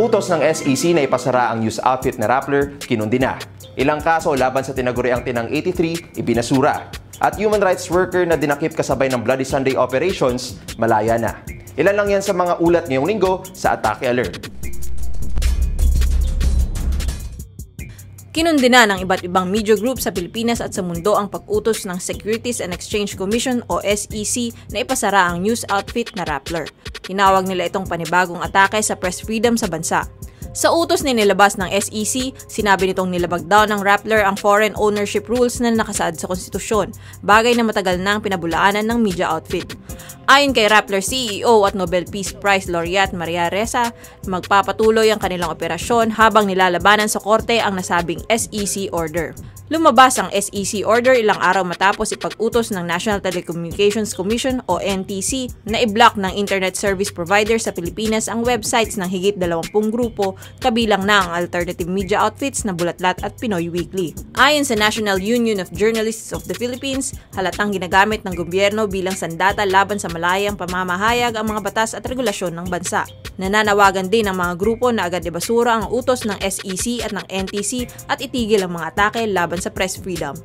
Utos ng SEC na ipasara ang news outfit na Rappler, kinundi na. Ilang kaso laban sa tinaguriang Tinang 83, ibinasura. At human rights worker na dinakip kasabay ng Bloody Sunday operations, malaya na. Ilan lang yan sa mga ulat ngayong linggo sa Atake Alert. Kinundi na ng iba't ibang media group sa Pilipinas at sa mundo ang pag-utos ng Securities and Exchange Commission o SEC na ipasara ang news outfit na Rappler. Tinawag nila itong panibagong atake sa press freedom sa bansa. Sa utos na nilabas ng SEC, sinabi nitong nilabag daw ng Rappler ang foreign ownership rules na nakasaad sa konstitusyon, bagay na matagal nang pinabulaanan ng media outfit. Ayon kay Rappler CEO at Nobel Peace Prize laureate Maria Ressa, magpapatuloy ang kanilang operasyon habang nilalabanan sa korte ang nasabing SEC order. Lumabas ang SEC order ilang araw matapos ipag-utos ng National Telecommunications Commission o NTC na i-block ng internet service provider sa Pilipinas ang websites ng higit 20 grupo kabilang na ang alternative media outfits na Bulatlat at Pinoy Weekly. Ayon sa National Union of Journalists of the Philippines, halatang ginagamit ng gobyerno bilang sandata laban sa malayang pamamahayag ang mga batas at regulasyon ng bansa. Nananawagan din ng mga grupo na agad ibasura ang utos ng SEC at ng NTC at itigil ang mga atake laban sa press freedom.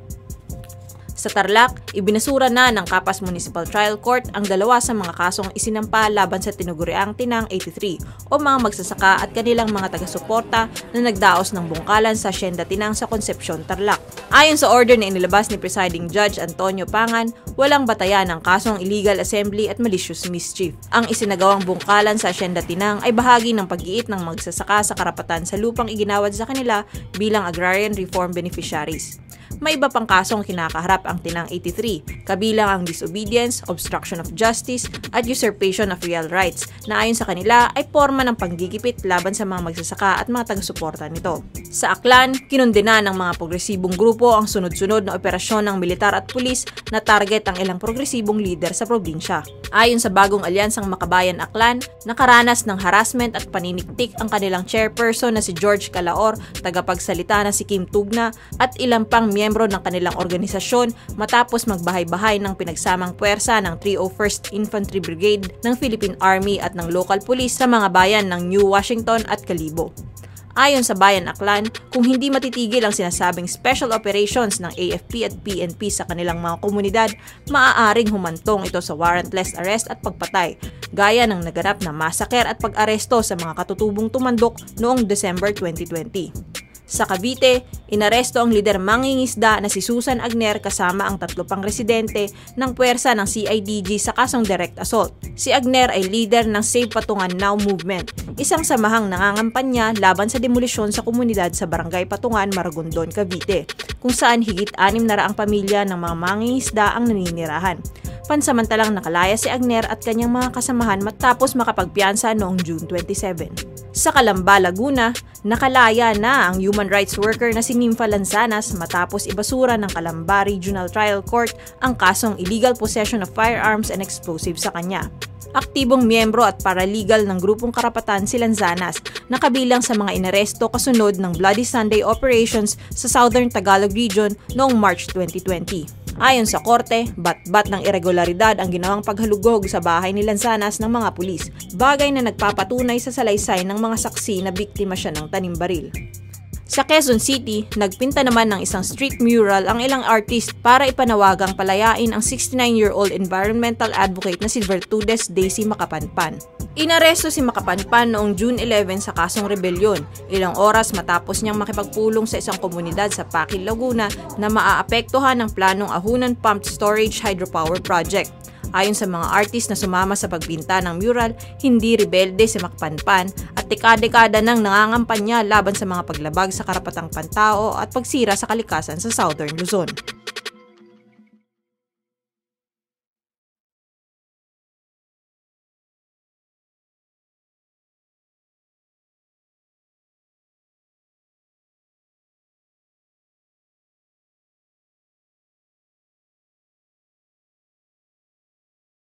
Sa Tarlac, ibinasura na ng Kapas Municipal Trial Court ang dalawa sa mga kasong isinampa laban sa tinuguriang Tinang 83 o mga magsasaka at kanilang mga taga-suporta na nagdaos ng bungkalan sa Hacienda Tinang sa Concepcion, Tarlac. Ayon sa order na inilabas ni Presiding Judge Antonio Pangan, walang batayan ng kasong illegal assembly at malicious mischief. Ang isinagawang bungkalan sa Hacienda Tinang ay bahagi ng pag-iit ng magsasaka sa karapatan sa lupang iginawad sa kanila bilang agrarian reform beneficiaries may iba pang kasong kinakaharap ang Tinang 83, kabilang ang disobedience, obstruction of justice, at usurpation of real rights na ayon sa kanila ay forma ng panggigipit laban sa mga magsasaka at mga taga-suporta nito. Sa Aklan, kinundina ng mga progresibong grupo ang sunod-sunod na operasyon ng militar at pulis na target ang ilang progresibong leader sa probinsya. Ayon sa bagong alyansang Makabayan Aklan, nakaranas ng harassment at paniniktik ang kanilang chairperson na si George Calaor, tagapagsalita na si Kim Tugna at ilang pang miyembro ng kanilang organisasyon matapos magbahay-bahay ng pinagsamang puwersa ng 301st Infantry Brigade ng Philippine Army at ng local police sa mga bayan ng New Washington at Kalibo. Ayon sa Bayan Aklan, kung hindi matitigil ang sinasabing special operations ng AFP at PNP sa kanilang mga komunidad, maaaring humantong ito sa warrantless arrest at pagpatay, gaya ng naganap na masaker at pag-aresto sa mga katutubong tumandok noong December 2020. Sa Cavite, inaresto ang lider mangingisda na si Susan Agner kasama ang tatlo pang residente ng puwersa ng CIDG sa kasong direct assault. Si Agner ay leader ng Save Patungan Now Movement, isang samahang nangangampanya laban sa demolisyon sa komunidad sa Barangay Patungan, Maragondon, Cavite, kung saan higit anim na raang pamilya ng mga mangingisda ang naninirahan. Pansamantalang nakalaya si Agner at kanyang mga kasamahan matapos makapagpiansa noong June 27. Sa Calamba, Laguna, nakalaya na ang human rights worker na si Nympha Lanzanas matapos ibasura ng Calamba Regional Trial Court ang kasong illegal possession of firearms and explosives sa kanya. Aktibong miyembro at paralegal ng grupong karapatan si Lanzanas na kabilang sa mga inaresto kasunod ng Bloody Sunday operations sa Southern Tagalog Region noong March 2020. Ayon sa korte, bat-bat ng irregularidad ang ginawang paghalugog sa bahay ni Lanzanas ng mga pulis, bagay na nagpapatunay sa salaysay ng mga saksi na biktima siya ng tanim baril. Sa Quezon City, nagpinta naman ng isang street mural ang ilang artist para ipanawagang palayain ang 69-year-old environmental advocate na si Vertudes Daisy Makapanpan. Inaresto si Makapanpan noong June 11 sa kasong rebelyon, ilang oras matapos niyang makipagpulong sa isang komunidad sa Pakil, Laguna na maaapektuhan ng planong Ahunan Pumped Storage Hydropower Project. Ayon sa mga artist na sumama sa pagbinta ng mural, hindi rebelde si Makpanpan at dekada-dekada nang nangangampanya laban sa mga paglabag sa karapatang pantao at pagsira sa kalikasan sa Southern Luzon.